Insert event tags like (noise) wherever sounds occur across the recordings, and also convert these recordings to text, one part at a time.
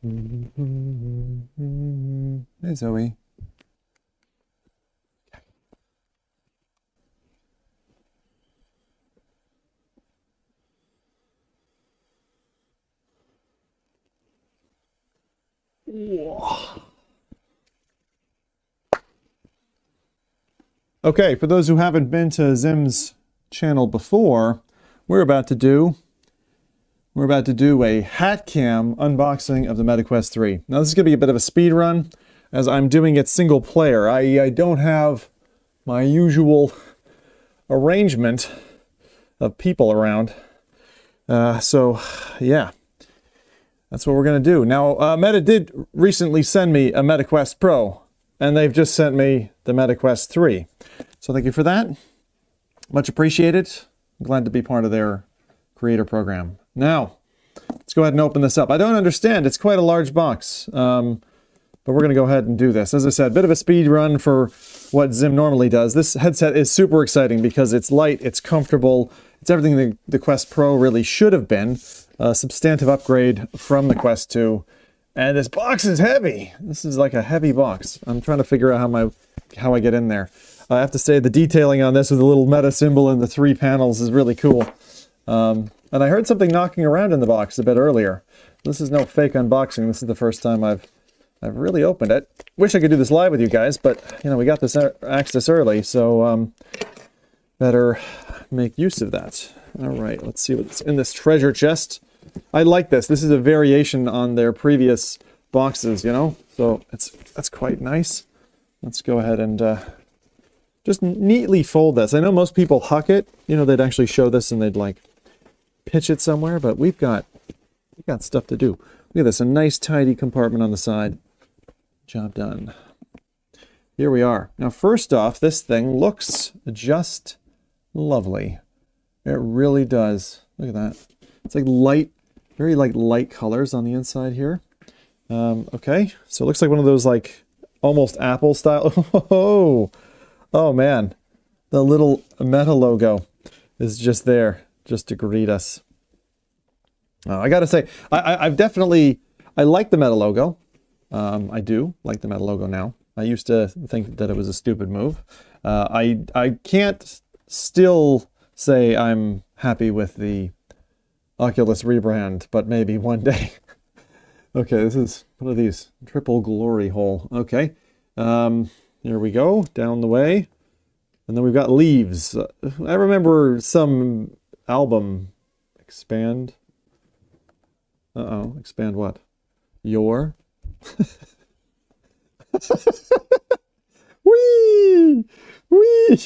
Hey, Zoe. Okay, for those who haven't been to Zim's channel before, we're about to do we're about to do a hat cam unboxing of the MetaQuest 3. Now this is going to be a bit of a speed run as I'm doing it single player. I, I don't have my usual arrangement of people around. Uh, so yeah, that's what we're going to do. Now uh, Meta did recently send me a MetaQuest Pro and they've just sent me the MetaQuest 3. So thank you for that. Much appreciated. I'm glad to be part of their creator program. Now, let's go ahead and open this up. I don't understand. It's quite a large box. Um, but we're going to go ahead and do this. As I said, a bit of a speed run for what Zim normally does. This headset is super exciting because it's light, it's comfortable, it's everything the, the Quest Pro really should have been. A substantive upgrade from the Quest 2. And this box is heavy. This is like a heavy box. I'm trying to figure out how my how I get in there. I have to say the detailing on this with the little meta symbol and the three panels is really cool. Um, and I heard something knocking around in the box a bit earlier. This is no fake unboxing. This is the first time I've I've really opened it. Wish I could do this live with you guys, but you know we got this access early, so um, better make use of that. All right, let's see what's in this treasure chest. I like this. This is a variation on their previous boxes, you know, so it's that's quite nice. Let's go ahead and uh, just neatly fold this. I know most people huck it. You know, they'd actually show this and they'd like pitch it somewhere, but we've got we've got stuff to do. Look at this, a nice tidy compartment on the side. Job done. Here we are. Now, first off, this thing looks just lovely. It really does. Look at that. It's like light, very like light colors on the inside here. Um, okay, so it looks like one of those like almost Apple style. (laughs) Oh, oh man, the little Meta logo is just there, just to greet us. Uh, I gotta say, I, have definitely, I like the Meta logo. Um, I do like the Meta logo now. I used to think that it was a stupid move. Uh, I, I can't still say I'm happy with the Oculus rebrand, but maybe one day. (laughs) okay, this is, what are these? Triple glory hole. Okay. Um, here we go, down the way. And then we've got leaves. Uh, I remember some album, Expand. Uh-oh, expand what? Your? (laughs) Wee! Wee!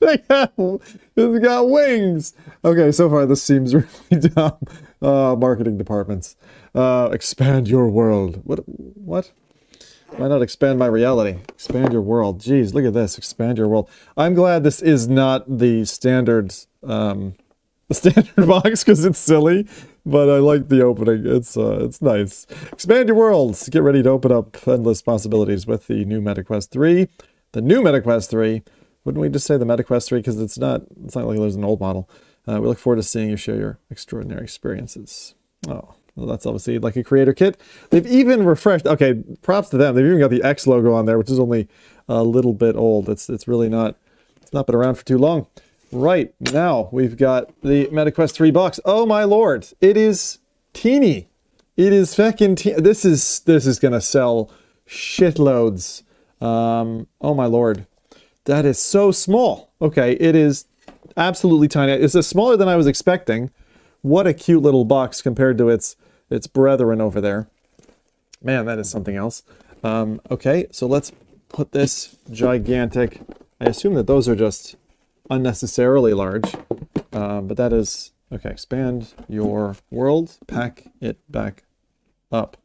They got, it's got wings! Okay, so far this seems (laughs) really dumb. Uh, marketing departments. Uh, expand your world. What? What? Why not expand my reality? Expand your world. Jeez, look at this. Expand your world. I'm glad this is not the standard, um, standard (laughs) box because it's silly, but I like the opening. It's uh, it's nice. Expand your worlds. Get ready to open up endless possibilities with the new MetaQuest 3. The new MetaQuest 3. Wouldn't we just say the MetaQuest 3 because it's not it's not like there's an old model. Uh, we look forward to seeing you share your extraordinary experiences. Oh. Well, that's obviously like a creator kit. They've even refreshed. Okay, props to them. They've even got the X logo on there, which is only a little bit old. It's it's really not. It's not been around for too long. Right now we've got the MetaQuest 3 box. Oh my lord, it is teeny. It is fucking teeny. This is this is gonna sell shitloads. Um, oh my lord, that is so small. Okay, it is absolutely tiny. It's smaller than I was expecting. What a cute little box compared to its its brethren over there. Man, that is something else. Um, okay, so let's put this gigantic... I assume that those are just unnecessarily large, uh, but that is... Okay, expand your world, pack it back up.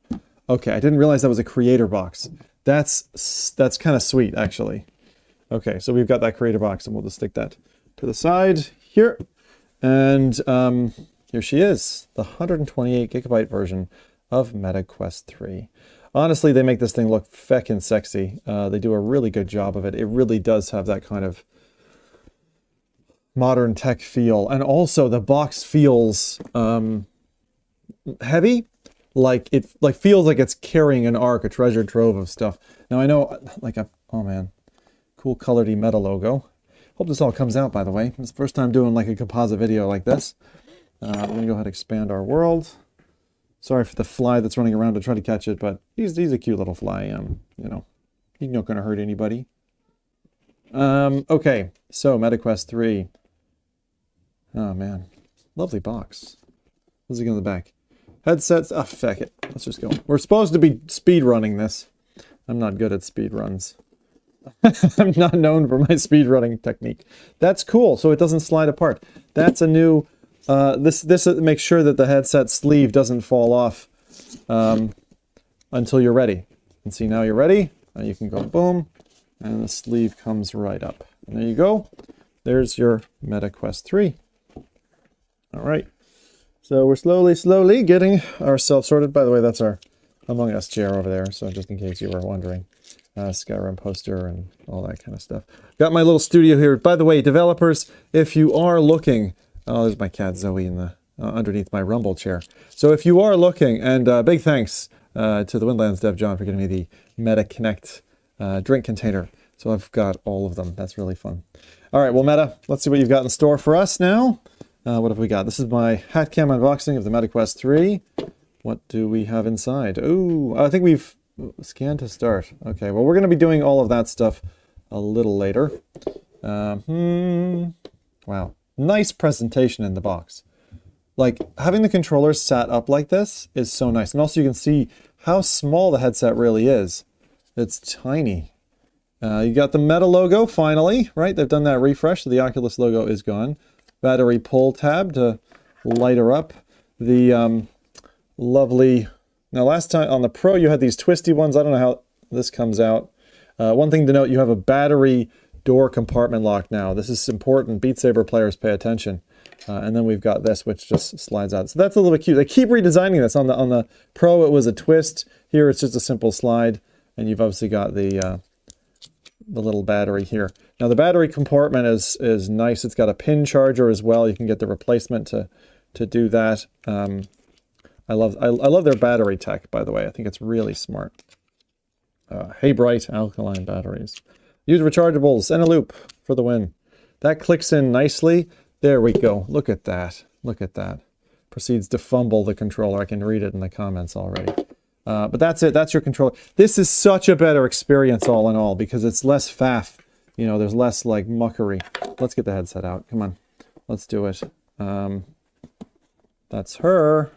Okay, I didn't realize that was a creator box. That's that's kind of sweet, actually. Okay, so we've got that creator box, and we'll just stick that to the side here. And um, here she is, the 128 gigabyte version of MetaQuest 3. Honestly, they make this thing look feckin' sexy. Uh, they do a really good job of it. It really does have that kind of modern tech feel. And also the box feels um, heavy, like it like feels like it's carrying an arc, a treasure trove of stuff. Now I know, like a oh man, cool colored meta logo. Hope this all comes out by the way. It's the first time doing like a composite video like this. Uh, we're gonna go ahead and expand our world. Sorry for the fly that's running around to try to catch it, but he's he's a cute little fly. Um, you know, he's not gonna hurt anybody. Um, okay, so MetaQuest 3. Oh man, lovely box. What's it in the back? Headsets. Ah, oh, feck it. Let's just go. We're supposed to be speed running this. I'm not good at speed runs. (laughs) I'm not known for my speed running technique. That's cool. So it doesn't slide apart. That's a new. Uh, this this makes sure that the headset sleeve doesn't fall off um, until you're ready. And see now you're ready. You can go boom, and the sleeve comes right up. And there you go. There's your MetaQuest 3. All right. So we're slowly, slowly getting ourselves sorted. By the way, that's our Among Us chair over there. So just in case you were wondering, uh, Skyrim poster and all that kind of stuff. Got my little studio here. By the way, developers, if you are looking, oh, there's my cat Zoe in the uh, underneath my Rumble chair. So if you are looking, and uh, big thanks uh, to the Windlands dev John for getting me the Meta Connect uh, drink container. So I've got all of them. That's really fun. All right, well, Meta, let's see what you've got in store for us now. Uh, what have we got? This is my HatCam unboxing of the MetaQuest 3. What do we have inside? Oh, I think we've scanned to start. Okay, well, we're going to be doing all of that stuff a little later. Uh, hmm. Wow. Nice presentation in the box. Like, having the controllers sat up like this is so nice. And also you can see how small the headset really is. It's tiny. Uh, you got the Meta logo, finally, right? They've done that refresh, so the Oculus logo is gone battery pull tab to light her up. The um, lovely, now last time on the Pro you had these twisty ones. I don't know how this comes out. Uh, one thing to note, you have a battery door compartment lock now. This is important. Beat Saber players pay attention. Uh, and then we've got this, which just slides out. So that's a little bit cute. They keep redesigning this. On the on the Pro, it was a twist. Here, it's just a simple slide. And you've obviously got the uh, the little battery here. Now the battery compartment is is nice. It's got a pin charger as well. You can get the replacement to to do that. Um, I love I, I, love their battery tech, by the way. I think it's really smart. Uh, HeyBright alkaline batteries. Use rechargeables and a loop for the win. That clicks in nicely. There we go. Look at that. Look at that. Proceeds to fumble the controller. I can read it in the comments already. Uh, but that's it. That's your controller. This is such a better experience all in all because it's less faff. You know, there's less like muckery. Let's get the headset out. Come on. Let's do it. Um, that's her.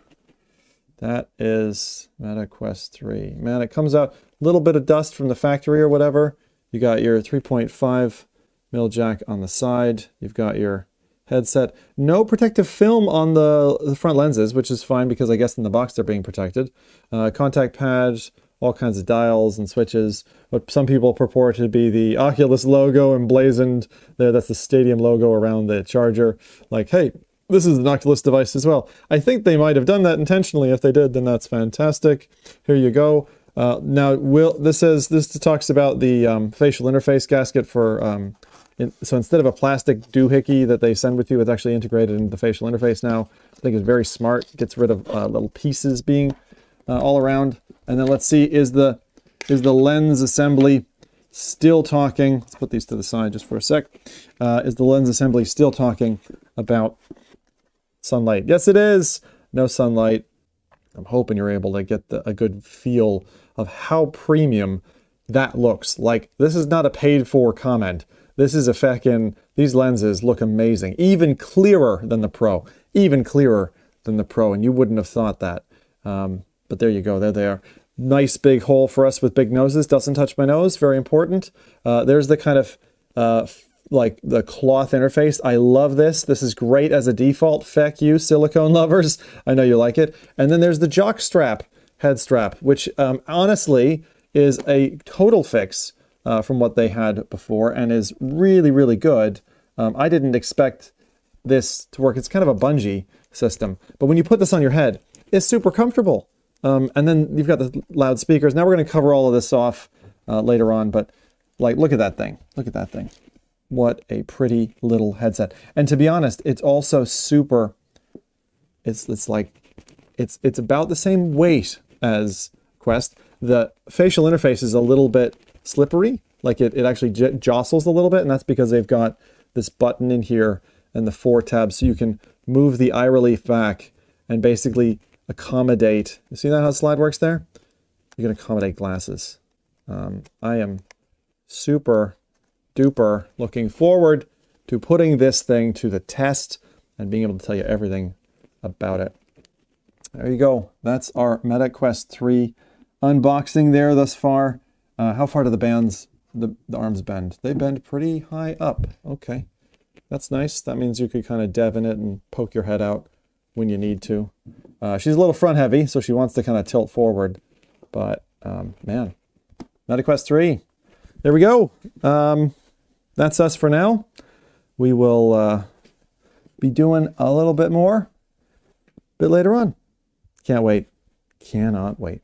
That is MetaQuest 3. Man, it comes out a little bit of dust from the factory or whatever. You got your 3.5 mil jack on the side. You've got your headset. No protective film on the, the front lenses, which is fine because I guess in the box they're being protected. Uh, contact pads, all kinds of dials and switches. What some people purport to be the Oculus logo emblazoned there. That's the Stadium logo around the charger. Like, hey, this is an Oculus device as well. I think they might have done that intentionally. If they did, then that's fantastic. Here you go. Uh, now, will this says this talks about the um, facial interface gasket for um, so instead of a plastic doohickey that they send with you, it's actually integrated into the facial interface now. I think it's very smart. Gets rid of uh, little pieces being uh, all around. And then let's see, is the is the lens assembly still talking? Let's put these to the side just for a sec. Uh, is the lens assembly still talking about sunlight? Yes, it is. No sunlight. I'm hoping you're able to get the, a good feel of how premium that looks. Like this is not a paid for comment. This is a feckin', these lenses look amazing. Even clearer than the Pro. Even clearer than the Pro, and you wouldn't have thought that. Um, but there you go, there they are. Nice big hole for us with big noses. Doesn't touch my nose, very important. Uh, there's the kind of, uh, like the cloth interface. I love this. This is great as a default. Feck you, silicone (laughs) lovers. I know you like it. And then there's the jock strap, head strap, which um, honestly is a total fix uh, from what they had before and is really, really good. Um, I didn't expect this to work. It's kind of a bungee system, but when you put this on your head, it's super comfortable. Um, and then you've got the loudspeakers. Now we're going to cover all of this off uh, later on, but like, look at that thing. Look at that thing. What a pretty little headset. And to be honest, it's also super, it's, it's like it's it's about the same weight as Quest. The facial interface is a little bit slippery, like it, it actually j- jostles a little bit, and that's because they've got this button in here and the four tabs, so you can move the eye relief back and basically accommodate. You see that how slide works there? You can accommodate glasses. Um, I am super duper looking forward to putting this thing to the test and being able to tell you everything about it. There you go. That's our MetaQuest 3 unboxing there thus far. Uh, how far do the bands, the, the arms bend? They bend pretty high up. Okay. That's nice. That means you could kind of dev in it and poke your head out when you need to. Uh, she's a little front heavy, so she wants to kind of tilt forward. But um, man, MetaQuest 3. There we go. Um, that's us for now. We will uh, be doing a little bit more a bit later on. Can't wait. Cannot wait.